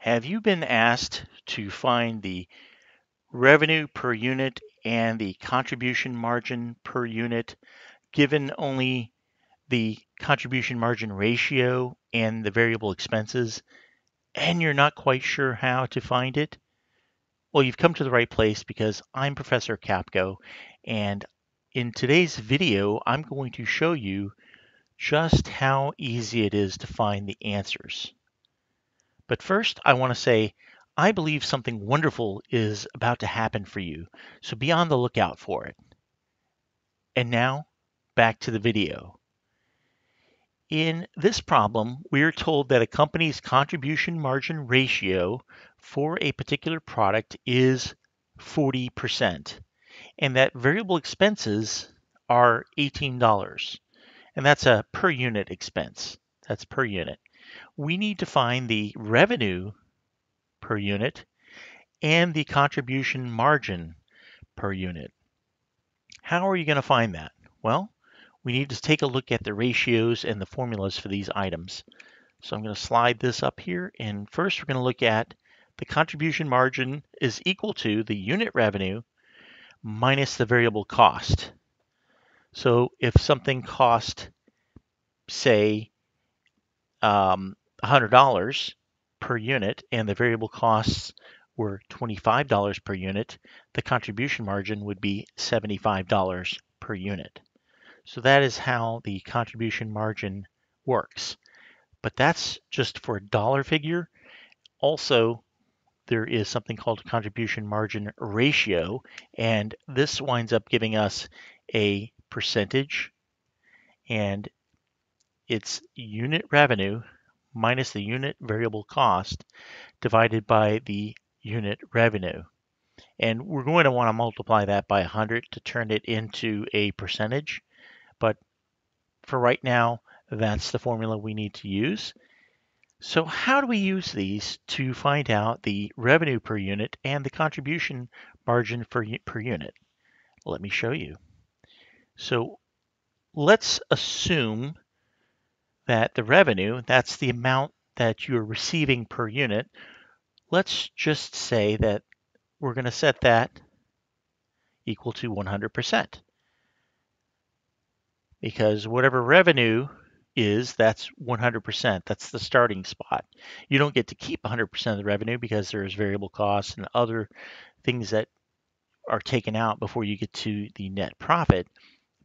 Have you been asked to find the revenue per unit and the contribution margin per unit given only the contribution margin ratio and the variable expenses and you're not quite sure how to find it? Well, you've come to the right place because I'm Professor Capko, and in today's video, I'm going to show you just how easy it is to find the answers. But first, I want to say I believe something wonderful is about to happen for you, so be on the lookout for it. And now, back to the video. In this problem, we are told that a company's contribution margin ratio for a particular product is 40%, and that variable expenses are $18. And that's a per unit expense. That's per unit we need to find the revenue per unit and the contribution margin per unit. How are you going to find that? Well, we need to take a look at the ratios and the formulas for these items. So I'm going to slide this up here and first we're going to look at the contribution margin is equal to the unit revenue minus the variable cost. So if something cost, say, um, $100 per unit and the variable costs were $25 per unit, the contribution margin would be $75 per unit. So that is how the contribution margin works. But that's just for a dollar figure. Also, there is something called contribution margin ratio, and this winds up giving us a percentage, and it's unit revenue minus the unit variable cost divided by the unit revenue. And we're going to want to multiply that by 100 to turn it into a percentage. But for right now, that's the formula we need to use. So how do we use these to find out the revenue per unit and the contribution margin per, per unit? Let me show you. So let's assume that the revenue, that's the amount that you're receiving per unit, let's just say that we're going to set that equal to 100%. Because whatever revenue is, that's 100%. That's the starting spot. You don't get to keep 100% of the revenue because there's variable costs and other things that are taken out before you get to the net profit.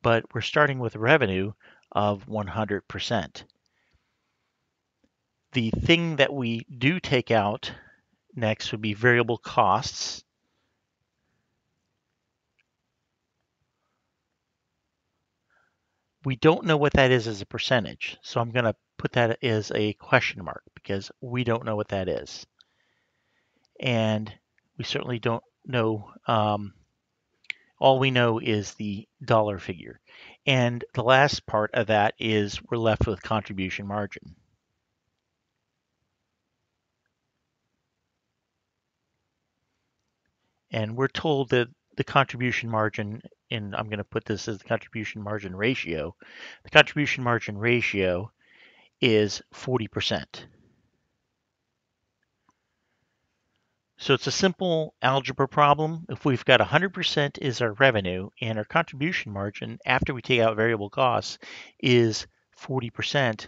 But we're starting with revenue of 100%. The thing that we do take out next would be variable costs. We don't know what that is as a percentage, so I'm going to put that as a question mark because we don't know what that is. And we certainly don't know, um, all we know is the dollar figure. And the last part of that is we're left with contribution margin. And we're told that the contribution margin, and I'm going to put this as the contribution margin ratio, the contribution margin ratio is 40%. So it's a simple algebra problem. If we've got 100% is our revenue and our contribution margin after we take out variable costs is 40%,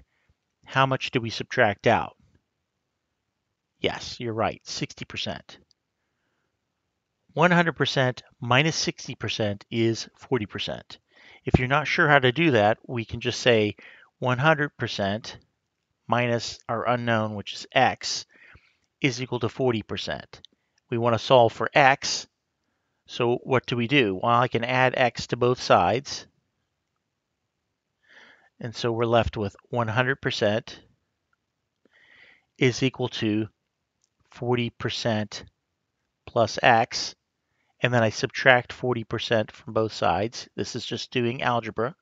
how much do we subtract out? Yes, you're right, 60%. 100% minus 60% is 40%. If you're not sure how to do that, we can just say 100% minus our unknown, which is x, is equal to 40%. We want to solve for x, so what do we do? Well, I can add x to both sides. And so we're left with 100% is equal to 40% plus x and then I subtract 40% from both sides. This is just doing algebra.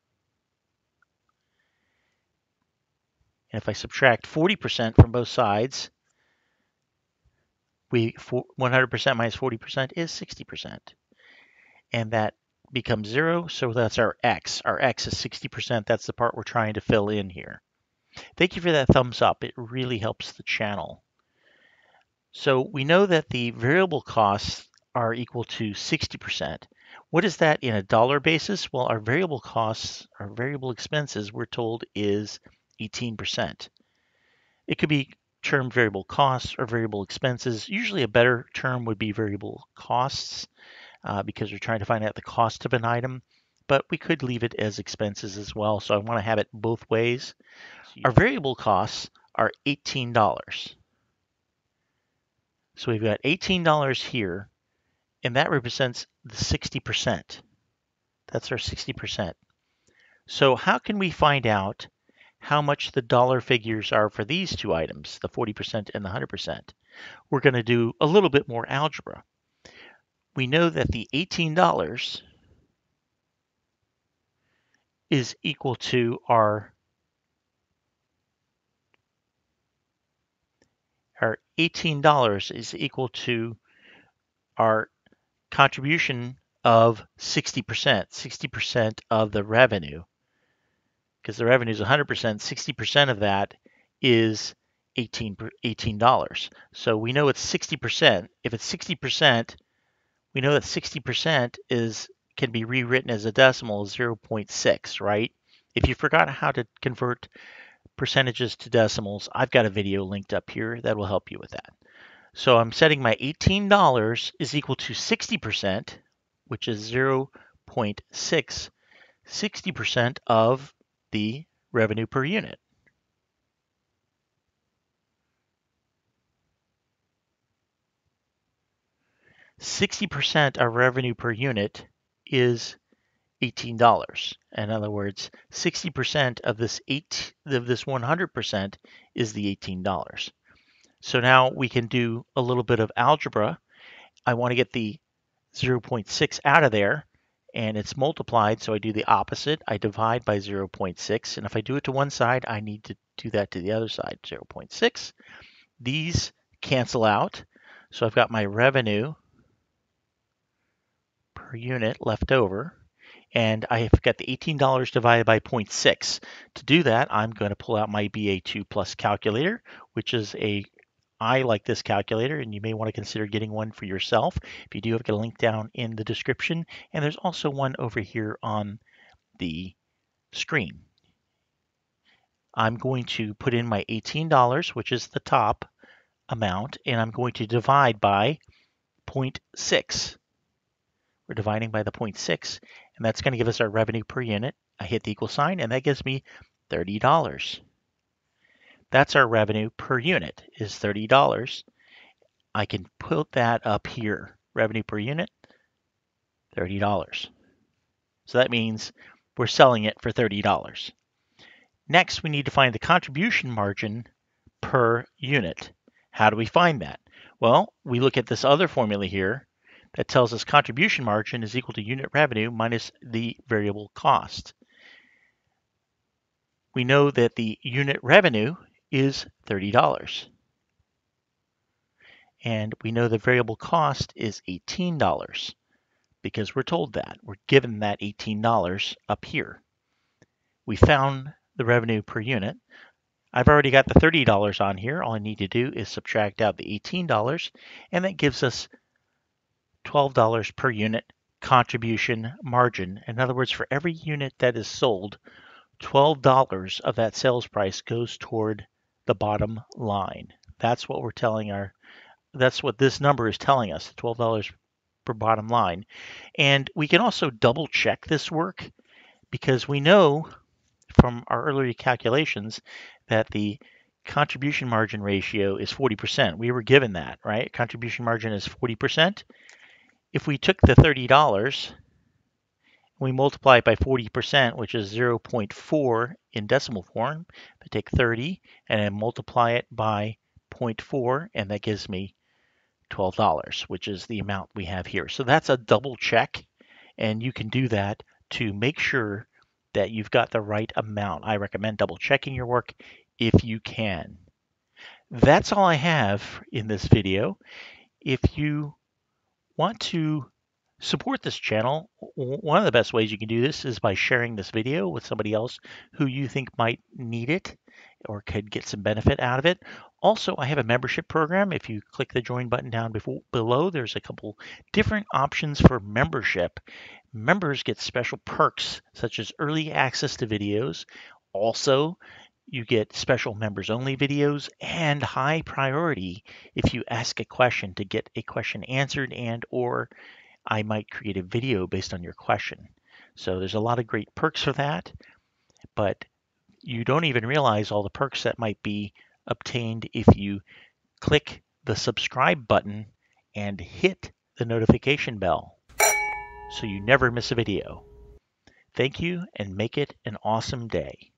And if I subtract 40% from both sides, we 100% minus 40% is 60%. And that becomes zero, so that's our x. Our x is 60%. That's the part we're trying to fill in here. Thank you for that thumbs up. It really helps the channel. So we know that the variable costs are equal to 60%. What is that in a dollar basis? Well, our variable costs, our variable expenses, we're told is 18%. It could be termed variable costs or variable expenses. Usually a better term would be variable costs uh, because we're trying to find out the cost of an item, but we could leave it as expenses as well. So I want to have it both ways. Our variable costs are $18. So we've got $18 here, and that represents the 60%. That's our 60%. So how can we find out how much the dollar figures are for these two items, the 40% and the 100%? We're going to do a little bit more algebra. We know that the $18 is equal to our our $18 is equal to our contribution of 60%, 60% of the revenue. Because the revenue is 100%, 60% of that is 18 $18. So we know it's 60%. If it's 60%, we know that 60% is can be rewritten as a decimal 0.6, right? If you forgot how to convert percentages to decimals, I've got a video linked up here that will help you with that. So I'm setting my $18 is equal to 60%, which is 0.6, 60% of the revenue per unit. Sixty percent of revenue per unit is $18. In other words, 60% of this eight of this 100% is the $18. So now we can do a little bit of algebra. I want to get the 0.6 out of there and it's multiplied. So I do the opposite. I divide by 0.6. And if I do it to one side, I need to do that to the other side, 0.6. These cancel out. So I've got my revenue per unit left over. And I've got the $18 divided by 0.6. To do that, I'm going to pull out my BA2 Plus calculator, which is a I like this calculator, and you may want to consider getting one for yourself. If you do, I've got a link down in the description, and there's also one over here on the screen. I'm going to put in my $18, which is the top amount, and I'm going to divide by 0.6. We're dividing by the 0.6, and that's going to give us our revenue per unit. I hit the equal sign, and that gives me $30. That's our revenue per unit is $30. I can put that up here. Revenue per unit, $30. So that means we're selling it for $30. Next, we need to find the contribution margin per unit. How do we find that? Well, we look at this other formula here that tells us contribution margin is equal to unit revenue minus the variable cost. We know that the unit revenue is $30. And we know the variable cost is $18 because we're told that. We're given that $18 up here. We found the revenue per unit. I've already got the $30 on here. All I need to do is subtract out the $18, and that gives us $12 per unit contribution margin. In other words, for every unit that is sold, $12 of that sales price goes toward the bottom line. That's what we're telling our, that's what this number is telling us, $12 per bottom line. And we can also double check this work because we know from our earlier calculations that the contribution margin ratio is 40%. We were given that, right? Contribution margin is 40%. If we took the $30 we multiply it by 40%, which is 0.4 in decimal form. I take 30 and I multiply it by 0.4, and that gives me $12, which is the amount we have here. So that's a double check, and you can do that to make sure that you've got the right amount. I recommend double checking your work if you can. That's all I have in this video. If you want to support this channel, one of the best ways you can do this is by sharing this video with somebody else who you think might need it or could get some benefit out of it. Also, I have a membership program. If you click the join button down below, there's a couple different options for membership. Members get special perks such as early access to videos. Also, you get special members only videos and high priority if you ask a question to get a question answered and or I might create a video based on your question. So there's a lot of great perks for that, but you don't even realize all the perks that might be obtained if you click the subscribe button and hit the notification bell so you never miss a video. Thank you and make it an awesome day.